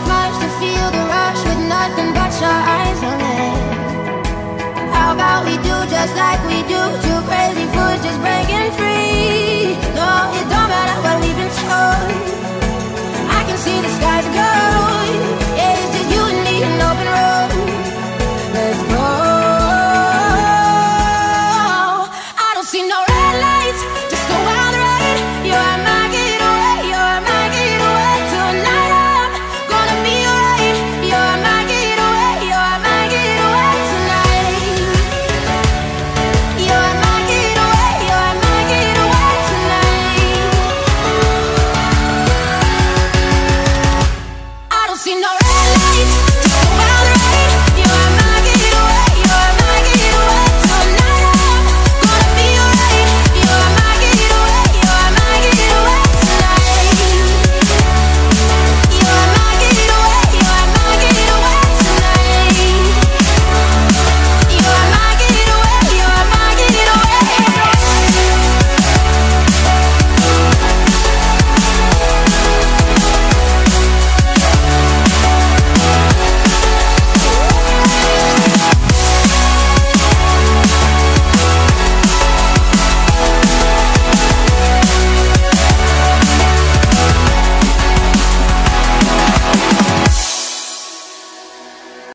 take much to feel the rush with nothing but your eyes on it. How about we do just like we do